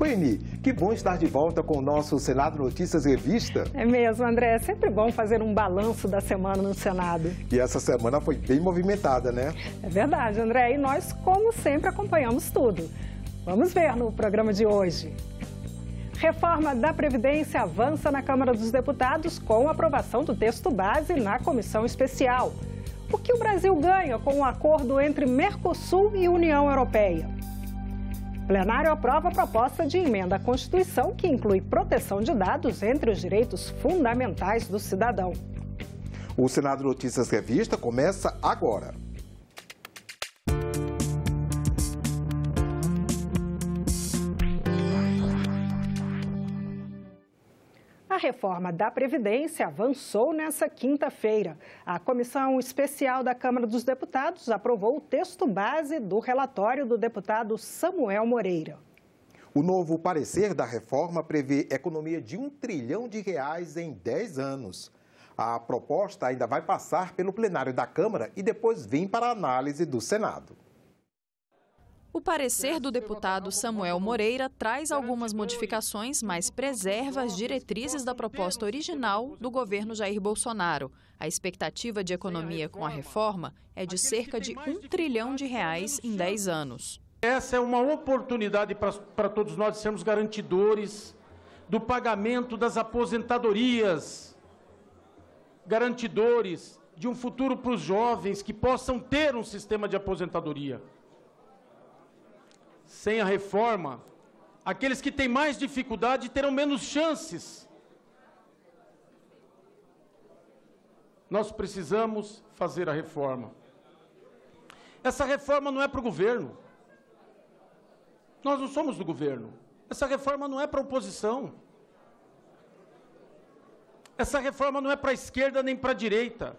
Oi, Eni, que bom estar de volta com o nosso Senado Notícias Revista. É mesmo, André. É sempre bom fazer um balanço da semana no Senado. E essa semana foi bem movimentada, né? É verdade, André. E nós, como sempre, acompanhamos tudo. Vamos ver no programa de hoje. Reforma da Previdência avança na Câmara dos Deputados com aprovação do texto base na comissão especial. O que o Brasil ganha com o acordo entre Mercosul e União Europeia? Plenário aprova a proposta de emenda à Constituição que inclui proteção de dados entre os direitos fundamentais do cidadão. O Senado Notícias Revista começa agora. A reforma da Previdência avançou nessa quinta-feira. A Comissão Especial da Câmara dos Deputados aprovou o texto base do relatório do deputado Samuel Moreira. O novo parecer da reforma prevê economia de um trilhão de reais em 10 anos. A proposta ainda vai passar pelo plenário da Câmara e depois vem para a análise do Senado. O parecer do deputado Samuel Moreira traz algumas modificações, mas preserva as diretrizes da proposta original do governo Jair Bolsonaro. A expectativa de economia com a reforma é de cerca de um trilhão de reais em 10 anos. Essa é uma oportunidade para todos nós sermos garantidores do pagamento das aposentadorias, garantidores de um futuro para os jovens que possam ter um sistema de aposentadoria sem a reforma, aqueles que têm mais dificuldade terão menos chances. Nós precisamos fazer a reforma. Essa reforma não é para o governo. Nós não somos do governo. Essa reforma não é para a oposição. Essa reforma não é para a esquerda nem para a direita.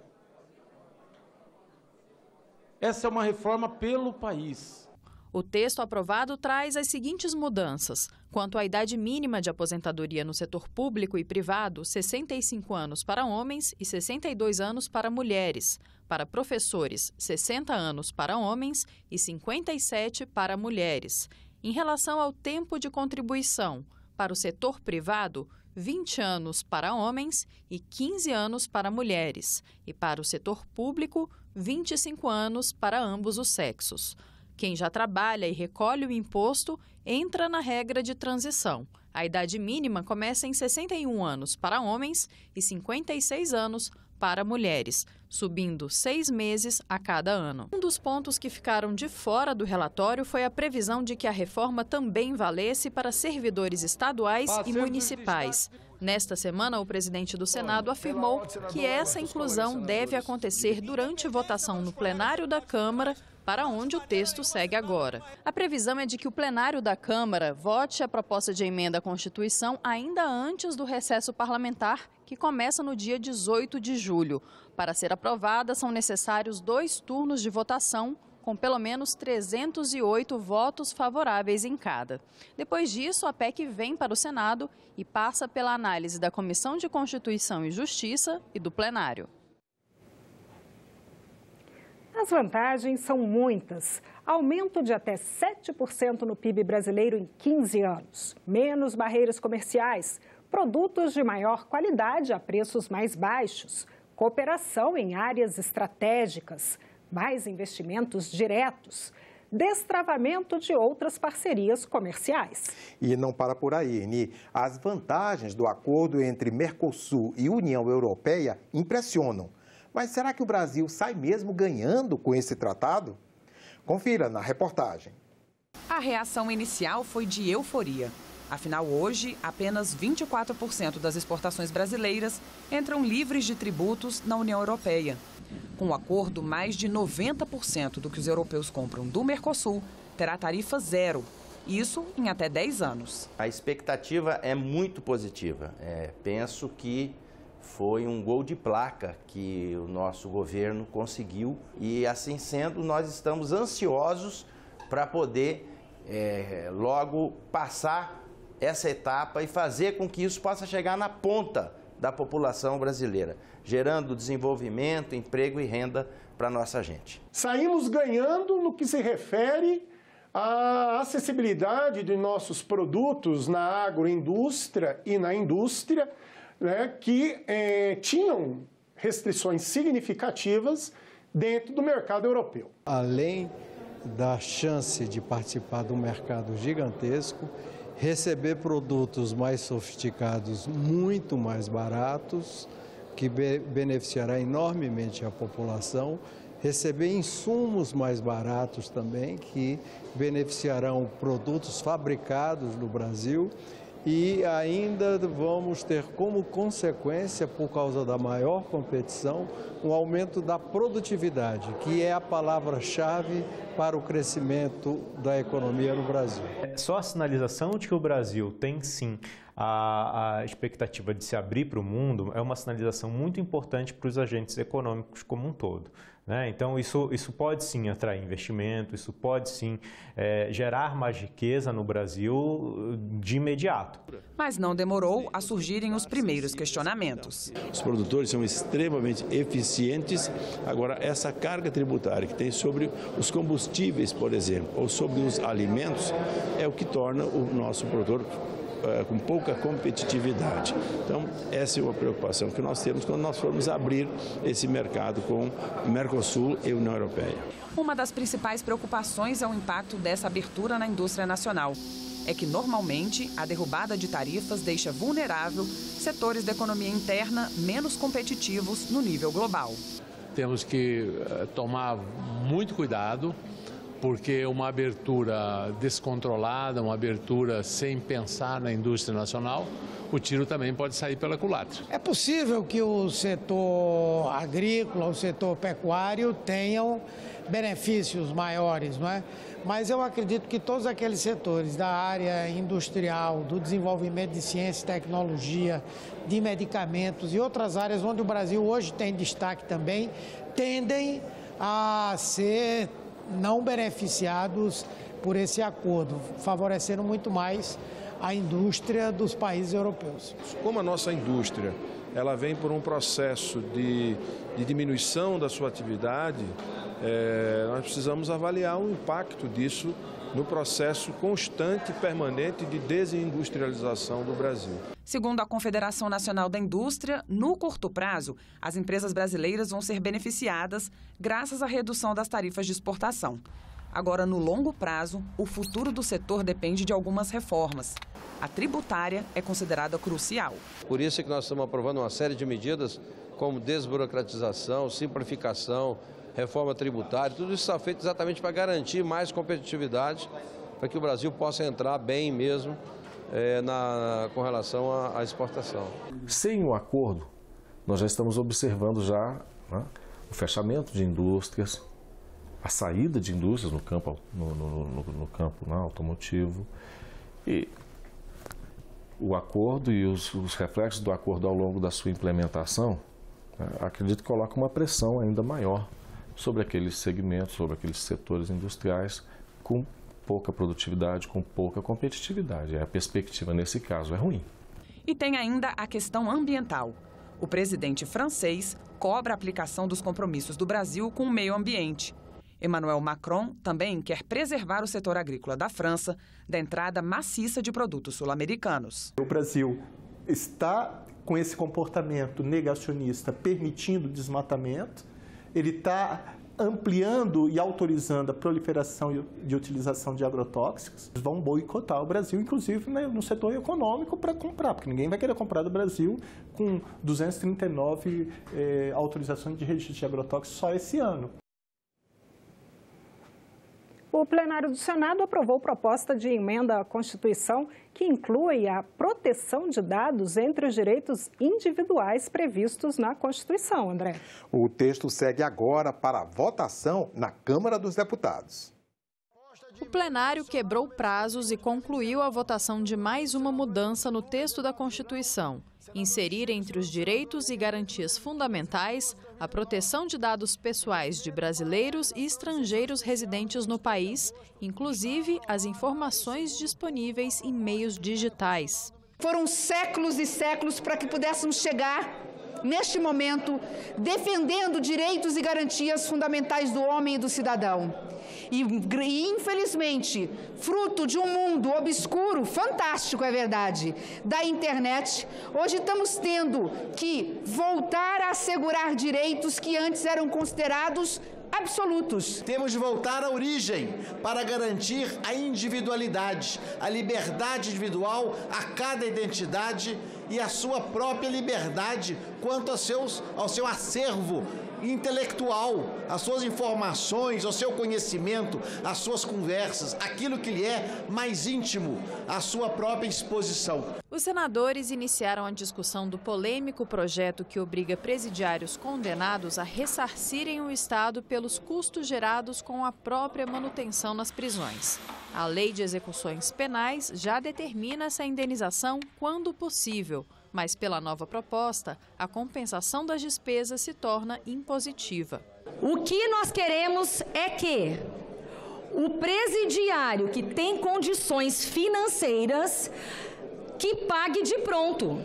Essa é uma reforma pelo país. O texto aprovado traz as seguintes mudanças. Quanto à idade mínima de aposentadoria no setor público e privado, 65 anos para homens e 62 anos para mulheres. Para professores, 60 anos para homens e 57 para mulheres. Em relação ao tempo de contribuição, para o setor privado, 20 anos para homens e 15 anos para mulheres. E para o setor público, 25 anos para ambos os sexos. Quem já trabalha e recolhe o imposto entra na regra de transição. A idade mínima começa em 61 anos para homens e 56 anos para mulheres, subindo seis meses a cada ano. Um dos pontos que ficaram de fora do relatório foi a previsão de que a reforma também valesse para servidores estaduais e municipais. Nesta semana, o presidente do Senado afirmou que essa inclusão deve acontecer durante votação no plenário da Câmara para onde o texto segue agora. A previsão é de que o plenário da Câmara vote a proposta de emenda à Constituição ainda antes do recesso parlamentar, que começa no dia 18 de julho. Para ser aprovada, são necessários dois turnos de votação, com pelo menos 308 votos favoráveis em cada. Depois disso, a PEC vem para o Senado e passa pela análise da Comissão de Constituição e Justiça e do plenário. As vantagens são muitas. Aumento de até 7% no PIB brasileiro em 15 anos, menos barreiras comerciais, produtos de maior qualidade a preços mais baixos, cooperação em áreas estratégicas, mais investimentos diretos, destravamento de outras parcerias comerciais. E não para por aí, Eni. As vantagens do acordo entre Mercosul e União Europeia impressionam. Mas será que o Brasil sai mesmo ganhando com esse tratado? Confira na reportagem. A reação inicial foi de euforia. Afinal, hoje, apenas 24% das exportações brasileiras entram livres de tributos na União Europeia. Com o acordo, mais de 90% do que os europeus compram do Mercosul terá tarifa zero. Isso em até 10 anos. A expectativa é muito positiva. É, penso que foi um gol de placa que o nosso governo conseguiu e, assim sendo, nós estamos ansiosos para poder é, logo passar essa etapa e fazer com que isso possa chegar na ponta da população brasileira, gerando desenvolvimento, emprego e renda para nossa gente. Saímos ganhando no que se refere a acessibilidade de nossos produtos na agroindústria e na indústria, né, que eh, tinham restrições significativas dentro do mercado europeu. Além da chance de participar de um mercado gigantesco, receber produtos mais sofisticados, muito mais baratos, que beneficiará enormemente a população, receber insumos mais baratos também, que beneficiarão produtos fabricados no Brasil e ainda vamos ter como consequência, por causa da maior competição, um aumento da produtividade, que é a palavra-chave para o crescimento da economia no Brasil. É só a sinalização de que o Brasil tem sim a, a expectativa de se abrir para o mundo é uma sinalização muito importante para os agentes econômicos como um todo. Né? Então, isso, isso pode sim atrair investimento, isso pode sim é, gerar mais riqueza no Brasil de imediato. Mas não demorou a surgirem os primeiros questionamentos. Os produtores são extremamente eficientes. Agora, essa carga tributária que tem sobre os combustíveis, por exemplo, ou sobre os alimentos, é o que torna o nosso produtor com pouca competitividade. Então, essa é uma preocupação que nós temos quando nós formos abrir esse mercado com Mercosul e a União Europeia. Uma das principais preocupações é o impacto dessa abertura na indústria nacional. É que, normalmente, a derrubada de tarifas deixa vulnerável setores da economia interna menos competitivos no nível global. Temos que eh, tomar muito cuidado porque uma abertura descontrolada, uma abertura sem pensar na indústria nacional, o tiro também pode sair pela culatra. É possível que o setor agrícola, o setor pecuário tenham benefícios maiores, não é? Mas eu acredito que todos aqueles setores da área industrial, do desenvolvimento de ciência e tecnologia, de medicamentos e outras áreas onde o Brasil hoje tem destaque também, tendem a ser não beneficiados por esse acordo, favorecendo muito mais a indústria dos países europeus. Como a nossa indústria ela vem por um processo de, de diminuição da sua atividade, é, nós precisamos avaliar o impacto disso no processo constante e permanente de desindustrialização do Brasil. Segundo a Confederação Nacional da Indústria, no curto prazo, as empresas brasileiras vão ser beneficiadas graças à redução das tarifas de exportação. Agora, no longo prazo, o futuro do setor depende de algumas reformas. A tributária é considerada crucial. Por isso é que nós estamos aprovando uma série de medidas como desburocratização, simplificação, reforma tributária, tudo isso está feito exatamente para garantir mais competitividade, para que o Brasil possa entrar bem mesmo é, na, com relação à, à, exportação. Sem o acordo, nós já estamos observando já né, o fechamento de indústrias, a saída de indústrias no campo, no, no, no, no campo né, automotivo e o acordo e os, os, reflexos do acordo ao longo da sua implementação, né, acredito que coloca uma pressão ainda maior sobre aqueles segmentos, sobre aqueles setores industriais com pouca produtividade, com pouca competitividade. A perspectiva nesse caso é ruim. E tem ainda a questão ambiental. O presidente francês cobra a aplicação dos compromissos do Brasil com o meio ambiente. Emmanuel Macron também quer preservar o setor agrícola da França da entrada maciça de produtos sul-americanos. O Brasil está com esse comportamento negacionista permitindo desmatamento ele está ampliando e autorizando a proliferação de utilização de agrotóxicos, vão boicotar o Brasil, inclusive né, no setor econômico, para comprar, porque ninguém vai querer comprar do Brasil com 239 eh, autorizações de registro de agrotóxicos só esse ano. O plenário do Senado aprovou proposta de emenda à Constituição que inclui a proteção de dados entre os direitos individuais previstos na Constituição, André. O texto segue agora para votação na Câmara dos Deputados. O plenário quebrou prazos e concluiu a votação de mais uma mudança no texto da Constituição inserir entre os direitos e garantias fundamentais a proteção de dados pessoais de brasileiros e estrangeiros residentes no país, inclusive as informações disponíveis em meios digitais. Foram séculos e séculos para que pudéssemos chegar neste momento defendendo direitos e garantias fundamentais do homem e do cidadão. E, infelizmente, fruto de um mundo obscuro, fantástico, é verdade, da internet, hoje estamos tendo que voltar a assegurar direitos que antes eram considerados absolutos. Temos de voltar à origem para garantir a individualidade, a liberdade individual a cada identidade e a sua própria liberdade quanto aos seus, ao seu acervo intelectual, as suas informações, o seu conhecimento, as suas conversas, aquilo que lhe é mais íntimo, a sua própria exposição. Os senadores iniciaram a discussão do polêmico projeto que obriga presidiários condenados a ressarcirem o Estado pelos custos gerados com a própria manutenção nas prisões. A lei de execuções penais já determina essa indenização quando possível mas pela nova proposta, a compensação das despesas se torna impositiva. O que nós queremos é que o presidiário que tem condições financeiras que pague de pronto.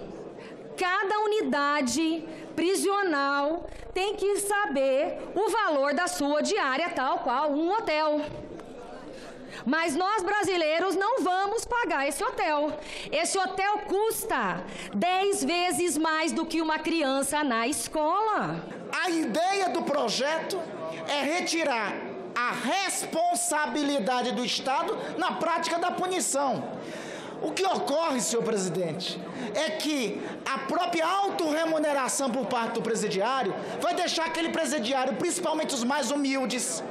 Cada unidade prisional tem que saber o valor da sua diária, tal qual um hotel. Mas nós brasileiros não vamos pagar esse hotel. Esse hotel custa 10 vezes mais do que uma criança na escola. A ideia do projeto é retirar a responsabilidade do Estado na prática da punição. O que ocorre, senhor presidente, é que a própria autorremuneração por parte do presidiário vai deixar aquele presidiário, principalmente os mais humildes,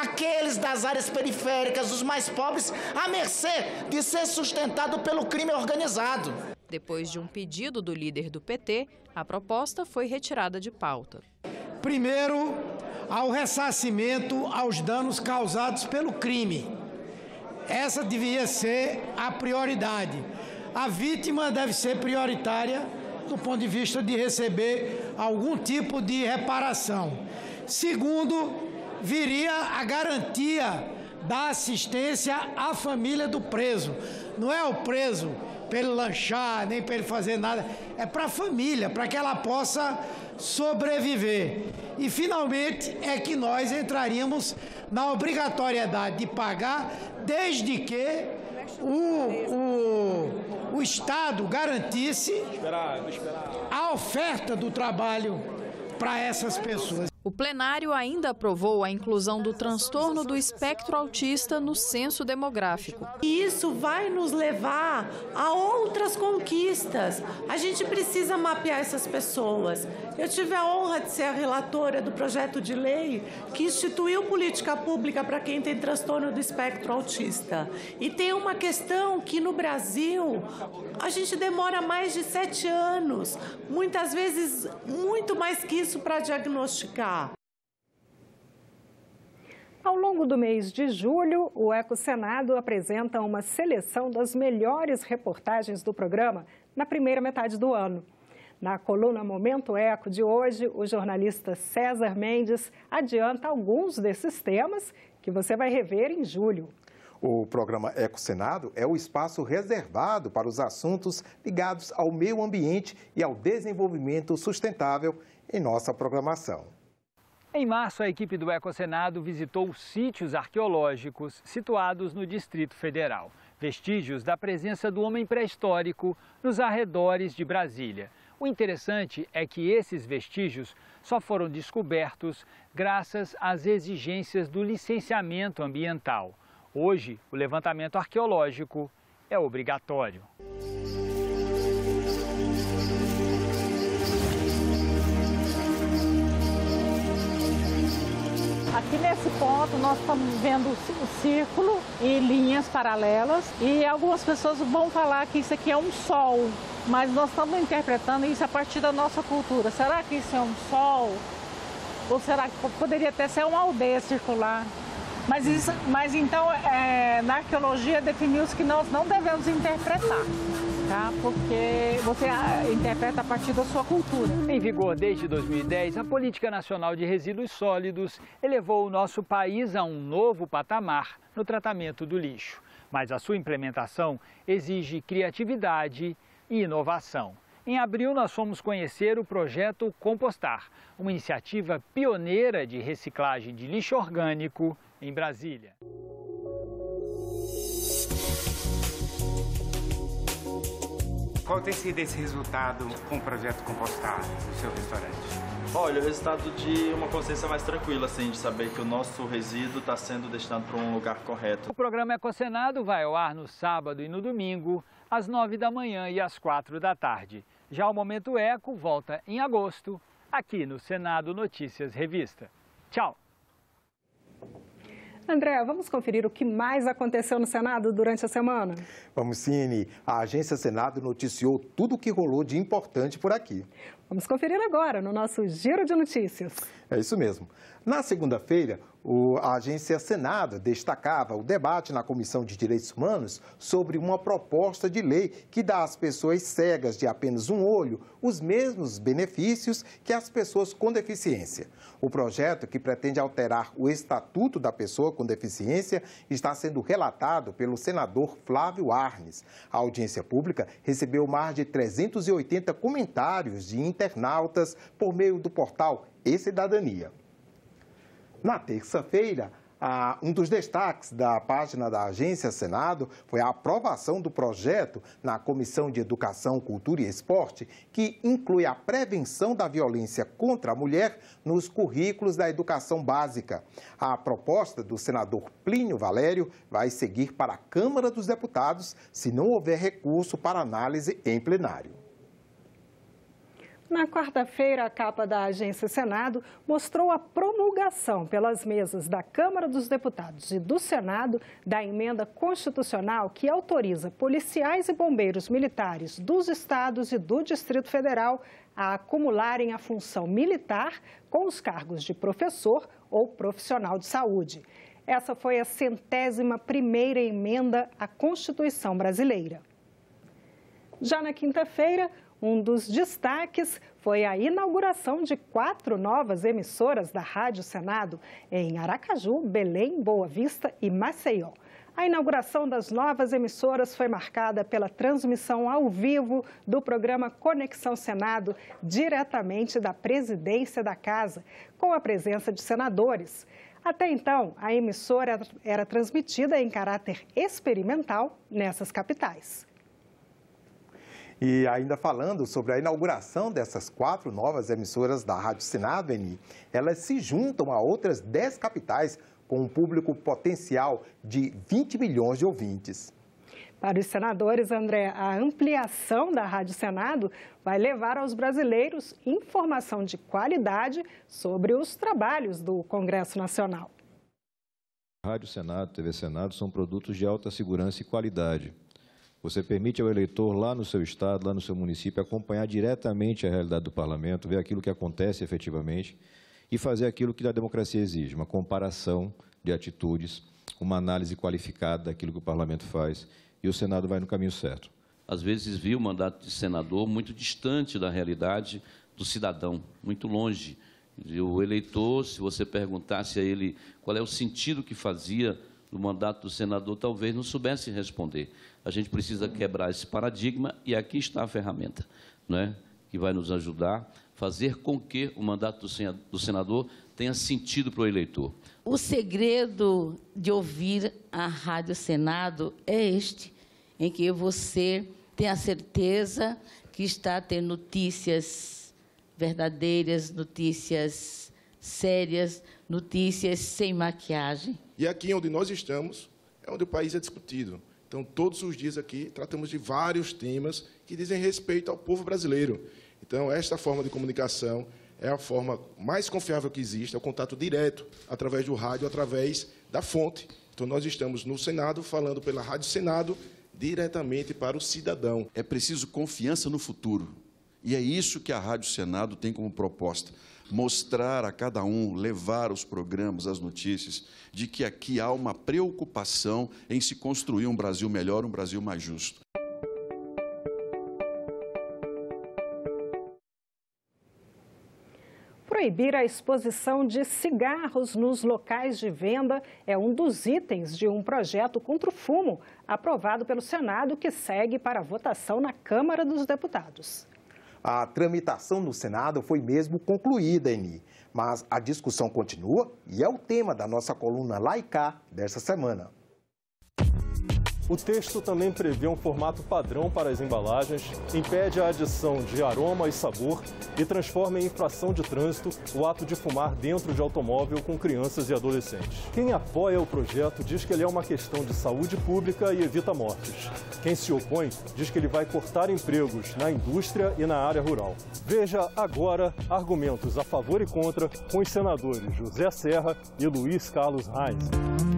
aqueles das áreas periféricas, os mais pobres, à mercê de ser sustentado pelo crime organizado. Depois de um pedido do líder do PT, a proposta foi retirada de pauta. Primeiro, ao ressarcimento aos danos causados pelo crime. Essa devia ser a prioridade. A vítima deve ser prioritária do ponto de vista de receber algum tipo de reparação. Segundo, viria a garantia da assistência à família do preso. Não é o preso para ele lanchar, nem para ele fazer nada, é para a família, para que ela possa sobreviver. E finalmente é que nós entraríamos na obrigatoriedade de pagar, desde que o, o, o Estado garantisse a oferta do trabalho para essas pessoas. O plenário ainda aprovou a inclusão do transtorno do espectro autista no censo demográfico. E isso vai nos levar a outras conquistas. A gente precisa mapear essas pessoas. Eu tive a honra de ser a relatora do projeto de lei que instituiu política pública para quem tem transtorno do espectro autista. E tem uma questão que no Brasil a gente demora mais de sete anos, muitas vezes muito mais que isso para diagnosticar. Ao longo do mês de julho, o Eco Senado apresenta uma seleção das melhores reportagens do programa na primeira metade do ano. Na coluna Momento Eco de hoje, o jornalista César Mendes adianta alguns desses temas que você vai rever em julho. O programa Eco Senado é o espaço reservado para os assuntos ligados ao meio ambiente e ao desenvolvimento sustentável em nossa programação. Em março, a equipe do Ecosenado visitou sítios arqueológicos situados no Distrito Federal, vestígios da presença do homem pré-histórico nos arredores de Brasília. O interessante é que esses vestígios só foram descobertos graças às exigências do licenciamento ambiental. Hoje, o levantamento arqueológico é obrigatório. Aqui nesse ponto nós estamos vendo o círculo e linhas paralelas e algumas pessoas vão falar que isso aqui é um sol, mas nós estamos interpretando isso a partir da nossa cultura. Será que isso é um sol? Ou será que poderia até ser uma aldeia circular? Mas, isso, mas então, é, na arqueologia definiu-se que nós não devemos interpretar, tá? porque você ah, interpreta a partir da sua cultura. Em vigor desde 2010, a Política Nacional de Resíduos Sólidos elevou o nosso país a um novo patamar no tratamento do lixo. Mas a sua implementação exige criatividade e inovação. Em abril, nós fomos conhecer o projeto Compostar, uma iniciativa pioneira de reciclagem de lixo orgânico em Brasília. Qual tem sido esse resultado com o projeto Compostado no seu restaurante? Olha, o resultado de uma consciência mais tranquila, assim, de saber que o nosso resíduo está sendo destinado para um lugar correto. O programa Ecocenado vai ao ar no sábado e no domingo, às nove da manhã e às quatro da tarde. Já o Momento Eco volta em agosto, aqui no Senado Notícias Revista. Tchau! André, vamos conferir o que mais aconteceu no Senado durante a semana? Vamos sim, A Agência Senado noticiou tudo o que rolou de importante por aqui. Vamos conferir agora no nosso Giro de Notícias. É isso mesmo. Na segunda-feira, a agência Senado destacava o debate na Comissão de Direitos Humanos sobre uma proposta de lei que dá às pessoas cegas de apenas um olho os mesmos benefícios que as pessoas com deficiência. O projeto, que pretende alterar o Estatuto da Pessoa com Deficiência, está sendo relatado pelo senador Flávio Arnes. A audiência pública recebeu mais de 380 comentários de internautas por meio do portal E-Cidadania. Na terça-feira, um dos destaques da página da Agência Senado foi a aprovação do projeto na Comissão de Educação, Cultura e Esporte, que inclui a prevenção da violência contra a mulher nos currículos da educação básica. A proposta do senador Plínio Valério vai seguir para a Câmara dos Deputados se não houver recurso para análise em plenário. Na quarta-feira, a capa da Agência Senado mostrou a promulgação pelas mesas da Câmara dos Deputados e do Senado da emenda constitucional que autoriza policiais e bombeiros militares dos estados e do Distrito Federal a acumularem a função militar com os cargos de professor ou profissional de saúde. Essa foi a centésima primeira emenda à Constituição brasileira. Já na quinta-feira, um dos destaques foi a inauguração de quatro novas emissoras da Rádio Senado em Aracaju, Belém, Boa Vista e Maceió. A inauguração das novas emissoras foi marcada pela transmissão ao vivo do programa Conexão Senado, diretamente da presidência da casa, com a presença de senadores. Até então, a emissora era transmitida em caráter experimental nessas capitais. E ainda falando sobre a inauguração dessas quatro novas emissoras da Rádio Senado, Eni, elas se juntam a outras dez capitais com um público potencial de 20 milhões de ouvintes. Para os senadores, André, a ampliação da Rádio Senado vai levar aos brasileiros informação de qualidade sobre os trabalhos do Congresso Nacional. Rádio Senado, TV Senado são produtos de alta segurança e qualidade você permite ao eleitor lá no seu estado, lá no seu município, acompanhar diretamente a realidade do parlamento, ver aquilo que acontece efetivamente e fazer aquilo que a democracia exige, uma comparação de atitudes, uma análise qualificada daquilo que o parlamento faz e o Senado vai no caminho certo. Às vezes vi o mandato de senador muito distante da realidade do cidadão, muito longe. O eleitor, se você perguntasse a ele qual é o sentido que fazia do mandato do senador, talvez não soubesse responder. A gente precisa quebrar esse paradigma e aqui está a ferramenta, né, que vai nos ajudar a fazer com que o mandato do senador tenha sentido para o eleitor. O segredo de ouvir a Rádio Senado é este, em que você tem a certeza que está tendo notícias verdadeiras, notícias sérias, notícias sem maquiagem. E aqui onde nós estamos é onde o país é discutido. Então, todos os dias aqui tratamos de vários temas que dizem respeito ao povo brasileiro. Então, esta forma de comunicação é a forma mais confiável que existe, é o contato direto através do rádio, através da fonte. Então, nós estamos no Senado falando pela Rádio Senado diretamente para o cidadão. É preciso confiança no futuro. E é isso que a Rádio Senado tem como proposta mostrar a cada um, levar os programas, as notícias, de que aqui há uma preocupação em se construir um Brasil melhor, um Brasil mais justo. Proibir a exposição de cigarros nos locais de venda é um dos itens de um projeto contra o fumo, aprovado pelo Senado, que segue para votação na Câmara dos Deputados. A tramitação no Senado foi mesmo concluída, Eni, mas a discussão continua e é o tema da nossa coluna Laicá desta semana. O texto também prevê um formato padrão para as embalagens, impede a adição de aroma e sabor e transforma em infração de trânsito o ato de fumar dentro de automóvel com crianças e adolescentes. Quem apoia o projeto diz que ele é uma questão de saúde pública e evita mortes. Quem se opõe diz que ele vai cortar empregos na indústria e na área rural. Veja agora argumentos a favor e contra com os senadores José Serra e Luiz Carlos Reis.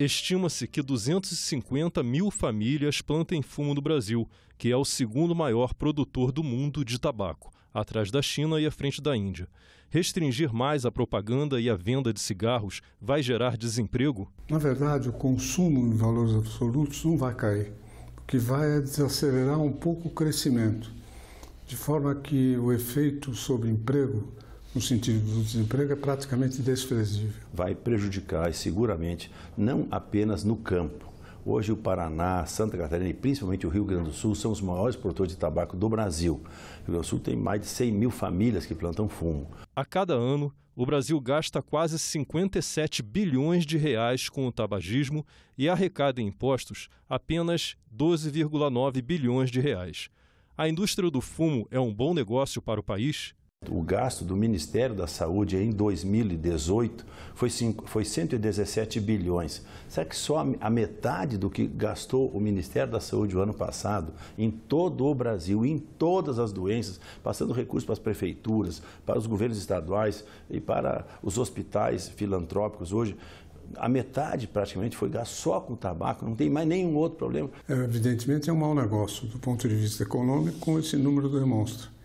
Estima-se que 250 mil famílias plantem fumo no Brasil, que é o segundo maior produtor do mundo de tabaco, atrás da China e à frente da Índia. Restringir mais a propaganda e a venda de cigarros vai gerar desemprego? Na verdade, o consumo em valores absolutos não vai cair. O que vai é desacelerar um pouco o crescimento, de forma que o efeito sobre emprego no sentido do desemprego, é praticamente desprezível. Vai prejudicar, seguramente, não apenas no campo. Hoje o Paraná, Santa Catarina e principalmente o Rio Grande do Sul são os maiores produtores de tabaco do Brasil. O Rio Grande do Sul tem mais de 100 mil famílias que plantam fumo. A cada ano, o Brasil gasta quase 57 bilhões de reais com o tabagismo e arrecada em impostos apenas 12,9 bilhões de reais. A indústria do fumo é um bom negócio para o país? O gasto do Ministério da Saúde em 2018 foi, 5, foi 117 bilhões. Será que só a metade do que gastou o Ministério da Saúde o ano passado, em todo o Brasil, em todas as doenças, passando recursos para as prefeituras, para os governos estaduais e para os hospitais filantrópicos hoje, a metade praticamente foi gasto só com tabaco, não tem mais nenhum outro problema. É, evidentemente é um mau negócio do ponto de vista econômico, como esse número demonstra o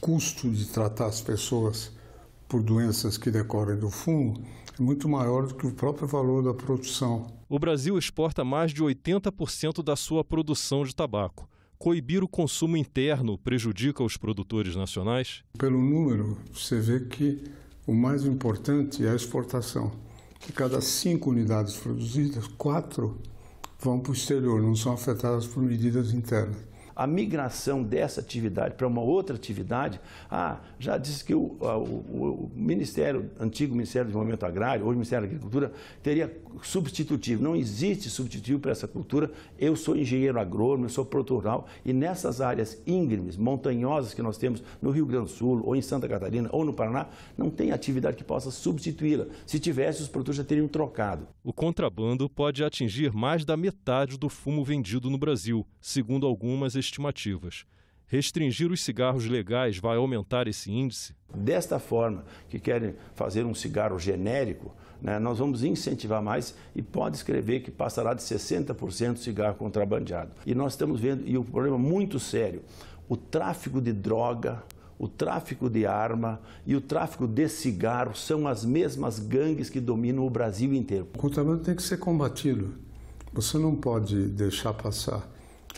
custo de tratar as pessoas por doenças que decorrem do fumo é muito maior do que o próprio valor da produção. O Brasil exporta mais de 80% da sua produção de tabaco. Coibir o consumo interno prejudica os produtores nacionais? Pelo número, você vê que o mais importante é a exportação. De cada cinco unidades produzidas, quatro vão para o exterior, não são afetadas por medidas internas a migração dessa atividade para uma outra atividade, ah, já disse que o, o, o Ministério, antigo Ministério do Desenvolvimento Agrário, hoje Ministério da Agricultura, teria substitutivo. Não existe substitutivo para essa cultura. Eu sou engenheiro agrônomo, eu sou produtor rural e nessas áreas íngremes, montanhosas que nós temos no Rio Grande do Sul, ou em Santa Catarina, ou no Paraná, não tem atividade que possa substituí-la. Se tivesse, os produtores já teriam trocado. O contrabando pode atingir mais da metade do fumo vendido no Brasil, segundo algumas estimativas. Restringir os cigarros legais vai aumentar esse índice? Desta forma, que querem fazer um cigarro genérico, né, nós vamos incentivar mais e pode escrever que passará de 60% cigarro contrabandeado. E nós estamos vendo, e o um problema muito sério, o tráfico de droga, o tráfico de arma e o tráfico de cigarro são as mesmas gangues que dominam o Brasil inteiro. O contrabando tem que ser combatido. Você não pode deixar passar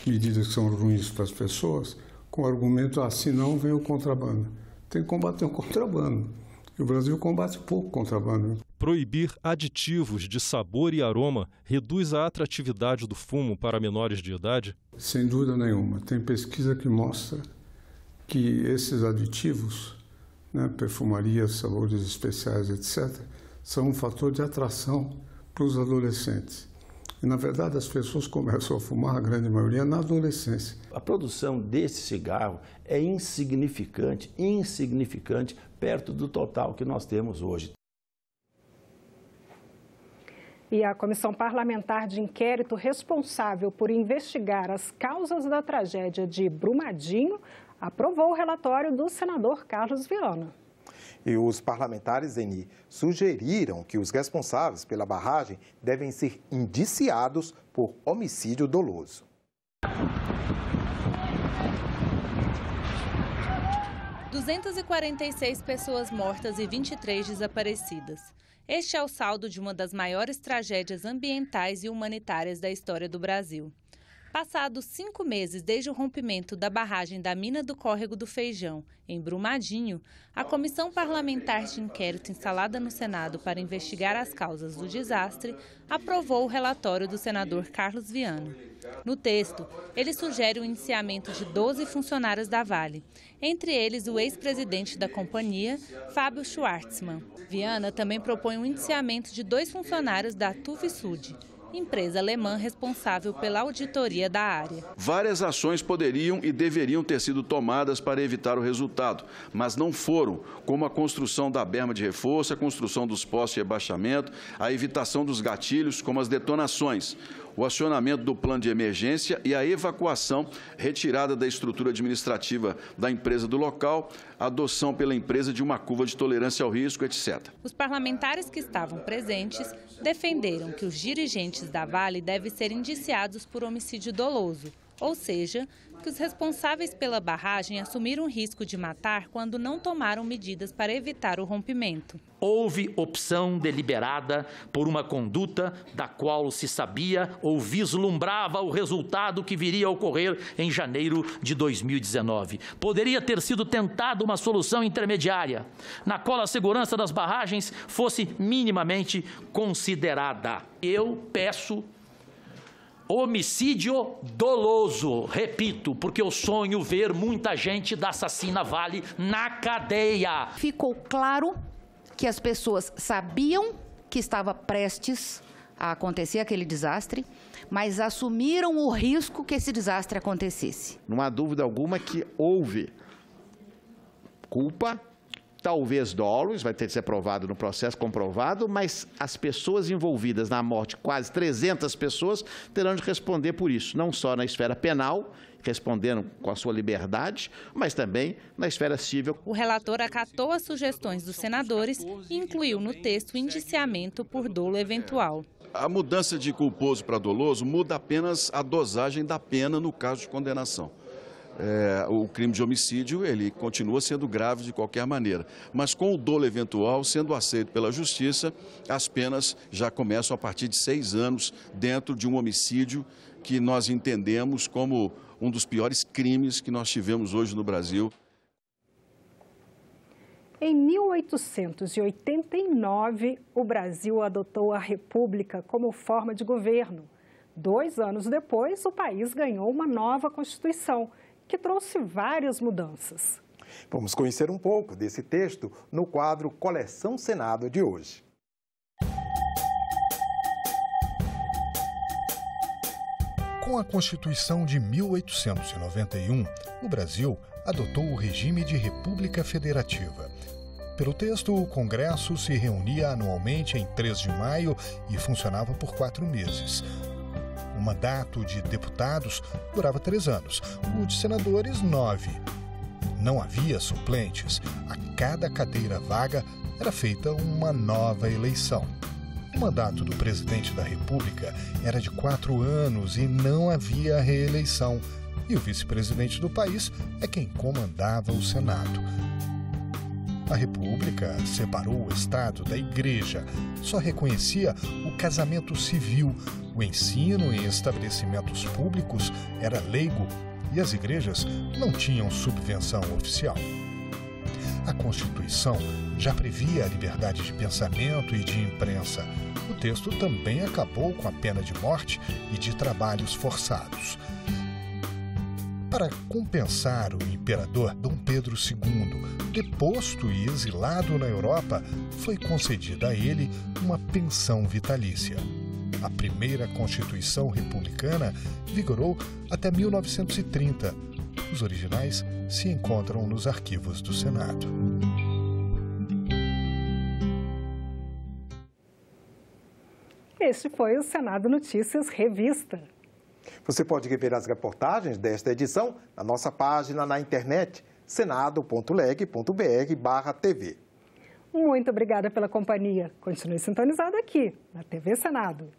medidas que são ruins para as pessoas, com o argumento, assim não vem o contrabando. Tem que combater o contrabando. E o Brasil combate pouco contrabando. Proibir aditivos de sabor e aroma reduz a atratividade do fumo para menores de idade? Sem dúvida nenhuma. Tem pesquisa que mostra que esses aditivos, né, perfumarias, sabores especiais, etc., são um fator de atração para os adolescentes. E, na verdade, as pessoas começam a fumar, a grande maioria, na adolescência. A produção desse cigarro é insignificante, insignificante, perto do total que nós temos hoje. E a comissão parlamentar de inquérito responsável por investigar as causas da tragédia de Brumadinho aprovou o relatório do senador Carlos Viana. E os parlamentares, Eni, sugeriram que os responsáveis pela barragem devem ser indiciados por homicídio doloso. Duzentas e quarenta e seis pessoas mortas e 23 desaparecidas. Este é o saldo de uma das maiores tragédias ambientais e humanitárias da história do Brasil. Passados cinco meses desde o rompimento da barragem da mina do Córrego do Feijão, em Brumadinho, a comissão parlamentar de inquérito instalada no Senado para investigar as causas do desastre aprovou o relatório do senador Carlos Viana. No texto, ele sugere o indiciamento de 12 funcionários da Vale, entre eles o ex-presidente da companhia, Fábio Schwartzman. Viana também propõe o indiciamento de dois funcionários da Tuvisud, empresa alemã responsável pela auditoria da área. Várias ações poderiam e deveriam ter sido tomadas para evitar o resultado, mas não foram, como a construção da berma de reforço, a construção dos postos de rebaixamento, a evitação dos gatilhos, como as detonações o acionamento do plano de emergência e a evacuação, retirada da estrutura administrativa da empresa do local, adoção pela empresa de uma curva de tolerância ao risco, etc. Os parlamentares que estavam presentes defenderam que os dirigentes da Vale devem ser indiciados por homicídio doloso, ou seja, que os responsáveis pela barragem assumiram o risco de matar quando não tomaram medidas para evitar o rompimento. Houve opção deliberada por uma conduta da qual se sabia ou vislumbrava o resultado que viria a ocorrer em janeiro de 2019. Poderia ter sido tentada uma solução intermediária, na qual a segurança das barragens fosse minimamente considerada. Eu peço Homicídio doloso, repito, porque eu sonho ver muita gente da assassina Vale na cadeia. Ficou claro que as pessoas sabiam que estava prestes a acontecer aquele desastre, mas assumiram o risco que esse desastre acontecesse. Não há dúvida alguma que houve culpa talvez dólares, vai ter que ser aprovado no processo, comprovado, mas as pessoas envolvidas na morte, quase 300 pessoas, terão de responder por isso, não só na esfera penal, respondendo com a sua liberdade, mas também na esfera civil. O relator acatou as sugestões dos senadores e incluiu no texto o indiciamento por dolo eventual. A mudança de culposo para doloso muda apenas a dosagem da pena no caso de condenação é, o crime de homicídio ele continua sendo grave de qualquer maneira. Mas com o dolo eventual sendo aceito pela justiça, as penas já começam a partir de seis anos dentro de um homicídio que nós entendemos como um dos piores crimes que nós tivemos hoje no Brasil. Em 1889, o Brasil adotou a República como forma de governo. Dois anos depois, o país ganhou uma nova Constituição que trouxe várias mudanças. Vamos conhecer um pouco desse texto no quadro Coleção Senado de hoje. Com a Constituição de 1891, o Brasil adotou o regime de República Federativa. Pelo texto, o Congresso se reunia anualmente em 3 de maio e funcionava por quatro meses. O mandato de deputados durava três anos, o de senadores, nove. Não havia suplentes. A cada cadeira vaga era feita uma nova eleição. O mandato do presidente da República era de quatro anos e não havia reeleição. E o vice-presidente do país é quem comandava o Senado. A República separou o Estado da Igreja, só reconhecia o casamento civil, o ensino em estabelecimentos públicos era leigo e as igrejas não tinham subvenção oficial. A Constituição já previa a liberdade de pensamento e de imprensa. O texto também acabou com a pena de morte e de trabalhos forçados. Para compensar o imperador Dom Pedro II, deposto e exilado na Europa, foi concedida a ele uma pensão vitalícia. A primeira Constituição republicana vigorou até 1930. Os originais se encontram nos arquivos do Senado. Este foi o Senado Notícias Revista. Você pode rever as reportagens desta edição na nossa página na internet senado.leg.br/tv. Muito obrigada pela companhia. Continue sintonizado aqui na TV Senado.